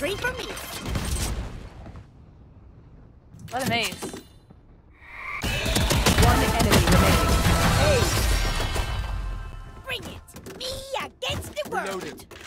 Straight for me. What a maze. One enemy remaining. Bring it. Me against the world. Reloaded.